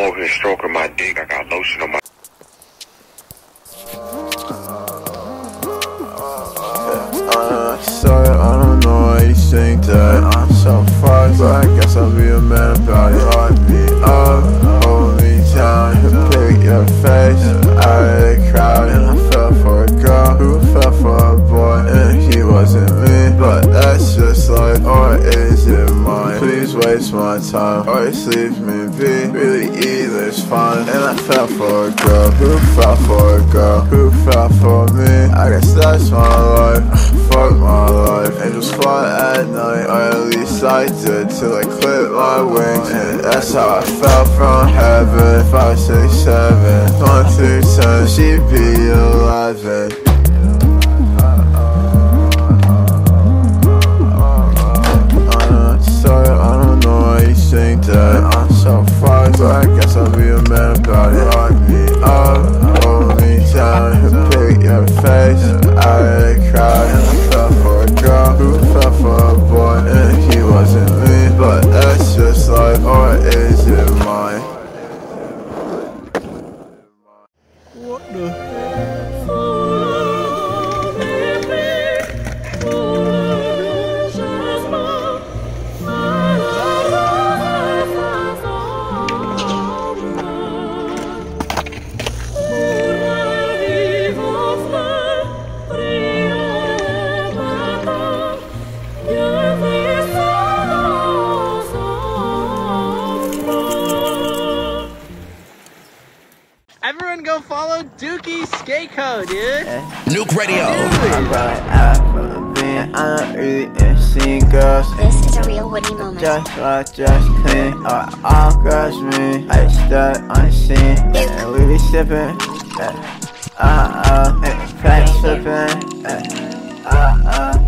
Over here stroking my dick. I got lotion on my. Sorry, I don't know why you think that I'm so fucked, but I guess I'll be a man about it. Lock me up, hold me down, pick your face out of the crowd, and I fell for a girl who fell for a boy, and he wasn't me. Waste my time, just leave me be. Really, either's fine, and I fell for a girl who fell for a girl who fell for me. I guess that's my life. Fuck my life. Angels fly at night, or at least I did till I clipped my wings. And that's how I fell from heaven. Five, six, seven, one. She'd be eleven. That I'm so fucked, I guess I'll be a man about it. Lock me up, Everyone go follow Dookie Skateco, dude. Nuke Radio. I brought it out from the bin. I don't really interesting girls. This is a real Woody moment. Just like just clean, or all girls me. I stood on scene, and we be sipping. Uh uh, and crack slipping. Uh uh.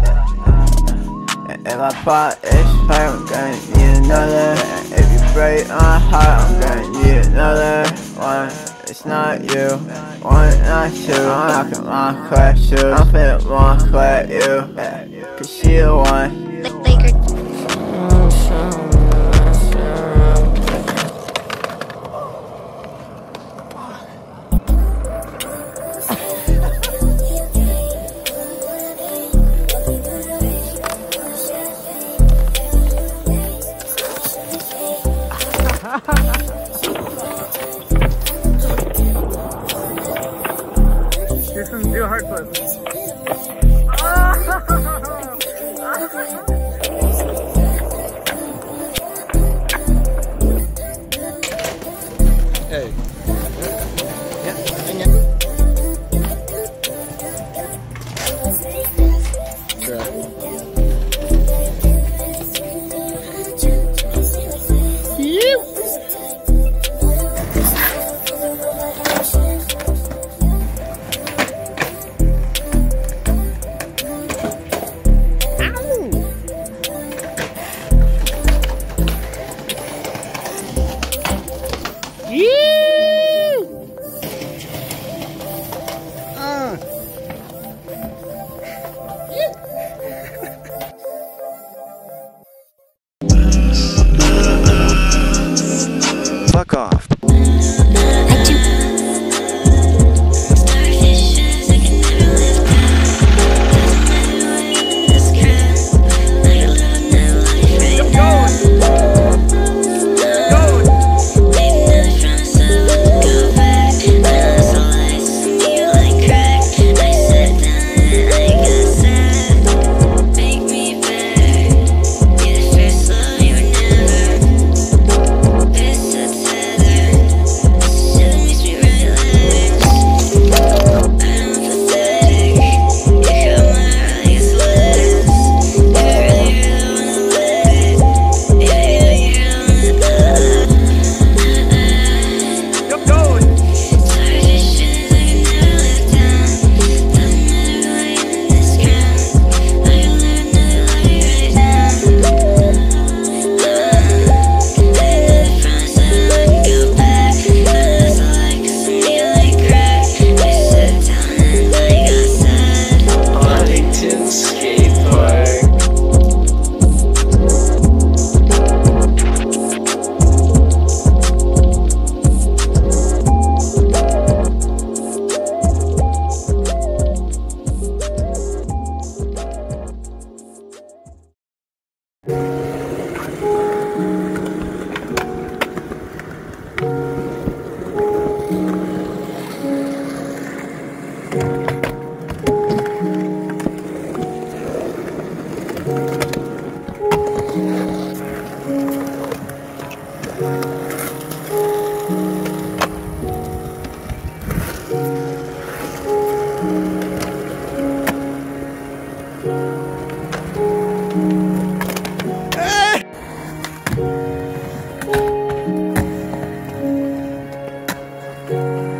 And if I pot is fire, I'm gonna need another. And if you break my heart, I'm gonna need another one. It's not you, one, not two. I'm knocking my class shoes. I'm finna one clap Some do a hard. Hey. Bye.